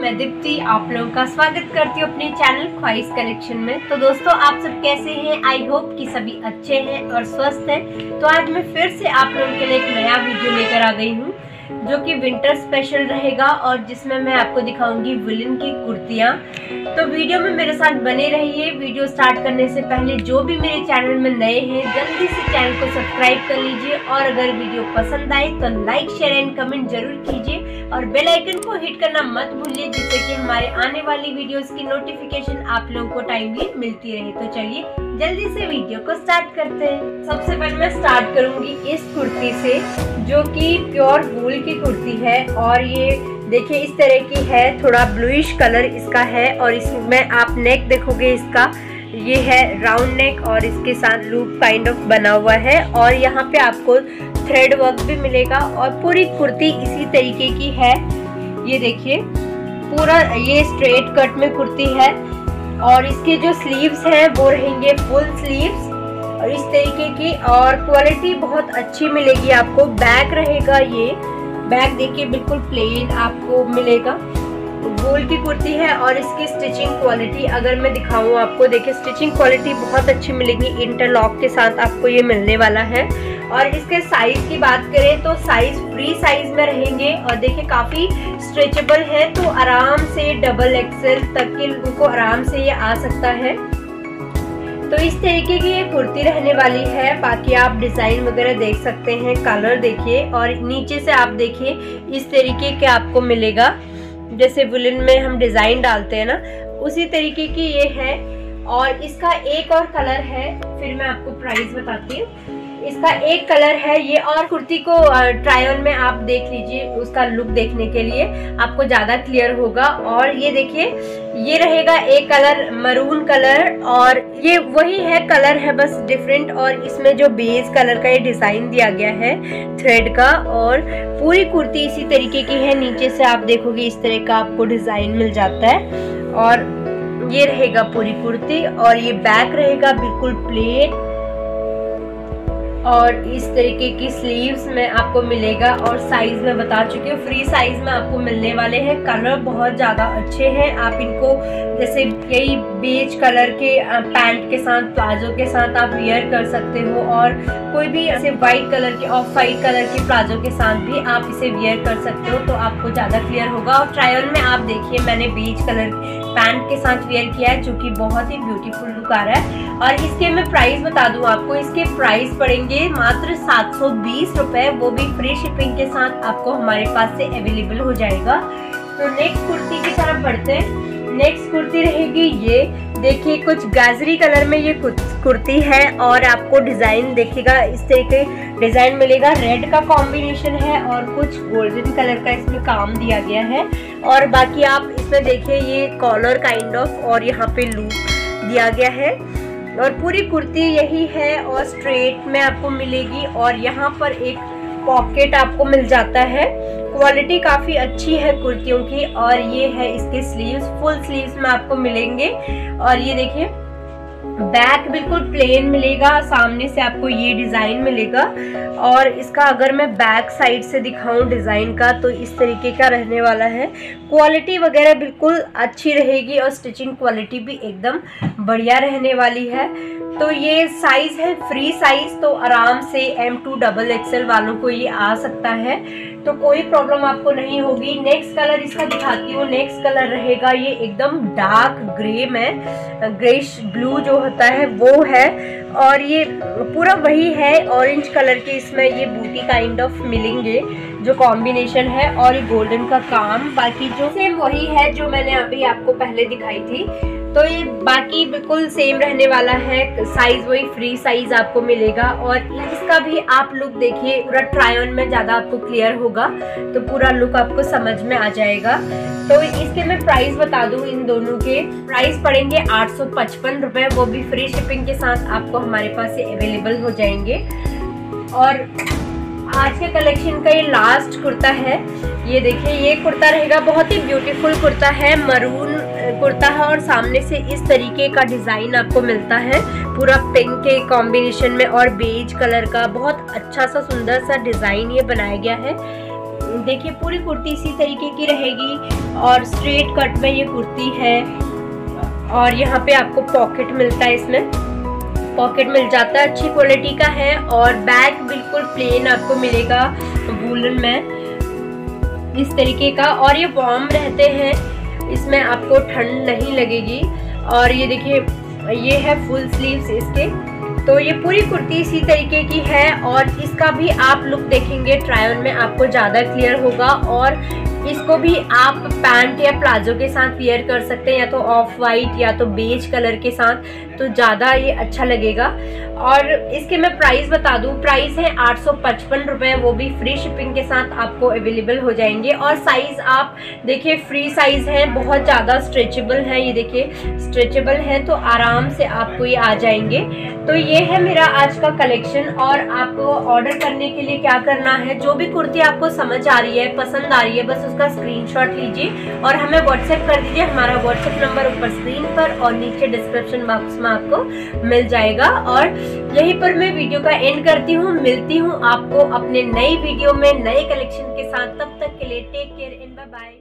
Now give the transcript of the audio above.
मैं दीप्ति आप लोगों का स्वागत करती हूँ अपने चैनल ख्वाहिश कलेक्शन में। तो दोस्तों, आप सब कैसे हैं? आई होप कि सभी अच्छे हैं और स्वस्थ हैं। तो आज मैं फिर से आप लोगों के लिए एक नया वीडियो लेकर आ गई हूँ, जो कि विंटर स्पेशल रहेगा और जिसमें मैं आपको दिखाऊँगी विलन की कुर्तियाँ। तो वीडियो में मेरे साथ बने रहिए। वीडियो स्टार्ट करने से पहले जो भी मेरे चैनल में नए हैं, जल्दी से चैनल को सब्सक्राइब कर लीजिए और अगर वीडियो पसंद आए तो लाइक शेयर एंड कमेंट ज़रूर कीजिए। और बेल आइकन को हिट करना मत भूलिए, जिससे कि हमारे आने वाली वीडियोस की नोटिफिकेशन आप लोगों को टाइमली मिलती रहे। तो चलिए, जल्दी से वीडियो को स्टार्ट करते हैं। सबसे पहले मैं स्टार्ट करूँगी इस कुर्ती से, जो कि प्योर वूल की कुर्ती है। और ये देखिए, इस तरह की है, थोड़ा ब्लूइश कलर इसका है। और इसमें आप नेक देखोगे इसका। ये है राउंड नेक और इसके साथ लूप काइंड ऑफ़ बना हुआ है और यहाँ पे आपको थ्रेड वर्क भी मिलेगा और पूरी कुर्ती इसी तरीके की है। ये देखिए, पूरा ये स्ट्रेट कट में कुर्ती है और इसके जो स्लीव्स हैं, वो रहेंगे फुल स्लीव्स और इस तरीके की और क्वालिटी बहुत अच्छी मिलेगी आपको। बैक रहेगा ये। बैक देखिए, बिल्कुल प्लेन आपको मिलेगा। गोल की कुर्ती है और इसकी स्टिचिंग क्वालिटी अगर मैं दिखाऊँ आपको, देखिए स्टिचिंग क्वालिटी बहुत अच्छी मिलेगी। इंटरलॉक के साथ आपको ये मिलने वाला है। और इसके साइज़ की बात करें तो साइज़ फ्री साइज़ में रहेंगे और देखिए, काफ़ी स्ट्रेचेबल है तो आराम से डबल एक्सेल तक के लोगों को आराम से ये आ सकता है। तो इस तरीके की ये कुर्ती रहने वाली है। बाकी आप डिज़ाइन वगैरह देख सकते हैं कलर देखिए और नीचे से आप देखिए, इस तरीके के आपको मिलेगा। जैसे वुलन में हम डिज़ाइन डालते हैं ना, उसी तरीके की ये है। और इसका एक और कलर है, फिर मैं आपको प्राइस बताती हूँ। इसका एक कलर है, ये और कुर्ती को ट्रायल में आप देख लीजिए उसका लुक देखने के लिए। आपको ज़्यादा क्लियर होगा और ये देखिए, ये रहेगा एक कलर मरून कलर और ये वही है कलर है बस डिफरेंट और इसमें जो बेस कलर का ये डिज़ाइन दिया गया है थ्रेड का और पूरी कुर्ती इसी तरीके की है। नीचे से आप देखोगे इस तरह का आपको डिज़ाइन मिल जाता है और ये रहेगा पूरी कुर्ती और ये बैक रहेगा बिल्कुल प्लेन और इस तरीके की स्लीव्स में आपको मिलेगा और साइज़ में बता चुकी हूँ। फ्री साइज़ में आपको मिलने वाले हैं। कलर बहुत ज़्यादा अच्छे हैं। आप इनको जैसे यही बेज कलर के पैंट के साथ, प्लाजो के साथ आप वियर कर सकते हो और कोई भी ऐसे वाइट कलर के ऑफ़ वाइट कलर के प्लाजो के साथ भी आप इसे वियर कर सकते हो तो आपको ज़्यादा क्लियर होगा। और ट्रायल में आप देखिए, मैंने बेज कलर पैंट के साथ वेयर किया है, जो कि बहुत ही ब्यूटीफुल लुक आ रहा है। और इसके मैं प्राइस बता दूँ आपको। इसके प्राइस पड़ेंगे मात्र सात सौ बीस वो भी फ्री शिपिंग के साथ आपको हमारे पास से अवेलेबल हो जाएगा। तो नेक्स्ट कुर्ती की तरफ़ बढ़ते हैं। नेक्स्ट कुर्ती रहेगी ये। देखिए, कुछ गाजरी कलर में ये कुर्ती है और आपको डिज़ाइन देखिएगा, इस तरीके डिज़ाइन मिलेगा। रेड का कॉम्बिनेशन है और कुछ गोल्डन कलर का इसमें काम दिया गया है। और बाकी आप इसमें देखिए, ये कॉलर काइंड ऑफ़ और यहाँ पे लूप दिया गया है। और पूरी कुर्ती यही है और स्ट्रेट में आपको मिलेगी और यहाँ पर एक पॉकेट आपको मिल जाता है। क्वालिटी काफ़ी अच्छी है कुर्तियों की और ये है इसके स्लीव्स फुल स्लीव्स में आपको मिलेंगे। और ये देखिए बैक बिल्कुल प्लेन मिलेगा, सामने से आपको ये डिज़ाइन मिलेगा। और इसका अगर मैं बैक साइड से दिखाऊँ डिज़ाइन का तो इस तरीके का रहने वाला है। क्वालिटी वगैरह बिल्कुल अच्छी रहेगी और स्टिचिंग क्वालिटी भी एकदम बढ़िया रहने वाली है। तो ये साइज़ है फ्री साइज़ तो आराम से एम टू डबल एक्सएल वालों को ये आ सकता है। तो कोई प्रॉब्लम आपको नहीं होगी। नेक्स्ट कलर इसका दिखाती हूँ। नेक्स्ट कलर रहेगा ये एकदम डार्क ग्रे में ग्रेश ब्लू जो होता है वो है और ये पूरा वही है ऑरेंज कलर के इसमें ये बूटी काइंड ऑफ़ मिलेंगे, जो कॉम्बिनेशन है और ये गोल्डन का काम। बाकी जो सेम वही है जो मैंने अभी आपको पहले दिखाई थी। तो ये बाकी बिल्कुल सेम रहने वाला है साइज़ वही फ्री साइज़ आपको मिलेगा और इसका भी आप लुक देखिए, पूरा ट्राई ऑन में ज़्यादा आपको क्लियर होगा तो पूरा लुक आपको समझ में आ जाएगा। तो इसके मैं प्राइस बता दूँ इन दोनों के। प्राइस पड़ेंगे आठ सौ वो भी फ्री शिपिंग के साथ आपको हमारे पास से अवेलेबल हो जाएँगे। और आज के कलेक्शन का ये लास्ट कुर्ता है, ये देखिए, ये कुर्ता रहेगा, बहुत ही ब्यूटीफुल कुर्ता है मरून कुर्ता है और सामने से इस तरीके का डिज़ाइन आपको मिलता है। पूरा पिंक के कॉम्बिनेशन में और बेज कलर का बहुत अच्छा सा सुंदर सा डिज़ाइन ये बनाया गया है। देखिए, पूरी कुर्ती इसी तरीके की रहेगी और स्ट्रेट कट में ये कुर्ती है और यहाँ पे आपको पॉकेट मिलता है इसमें। पॉकेट मिल जाता है, अच्छी क्वालिटी का है और बैक बिल्कुल प्लेन आपको मिलेगा वूलन में। इस तरीके का और ये वार्म रहते हैं। इसमें आपको ठंड नहीं लगेगी। और ये देखिए, ये है फुल स्लीव्स इसके। तो ये पूरी कुर्ती इसी तरीके की है और इसका भी आप लुक देखेंगे ट्रायन में आपको ज़्यादा क्लियर होगा। और इसको भी आप पैंट या प्लाजो के साथ वेयर कर सकते हैं, या तो ऑफ़ वाइट या तो बेज कलर के साथ। तो ज़्यादा ये अच्छा लगेगा। और इसके मैं प्राइस बता दूँ प्राइस है आठ सौ पचपन रुपये वो भी फ्री शिपिंग के साथ आपको अवेलेबल हो जाएँगे। और साइज़ आप देखिए फ्री साइज़ है, बहुत ज़्यादा स्ट्रेचेबल है, ये देखिए स्ट्रेचेबल है तो आराम से आपको ये आ जाएँगे। तो ये है मेरा आज का कलेक्शन और आपको ऑर्डर करने के लिए क्या करना है, जो भी कुर्ती आपको समझ आ रही है, पसंद आ रही है, बस उसका स्क्रीनशॉट लीजिए और हमें व्हाट्सएप कर दीजिए। हमारा व्हाट्सएप नंबर ऊपर स्क्रीन पर और नीचे डिस्क्रिप्शन बॉक्स में आपको मिल जाएगा। और यहीं पर मैं वीडियो का एंड करती हूँ। मिलती हूँ आपको अपने नई वीडियो में, नए कलेक्शन के साथ। तब तक के लिए take care and bye bye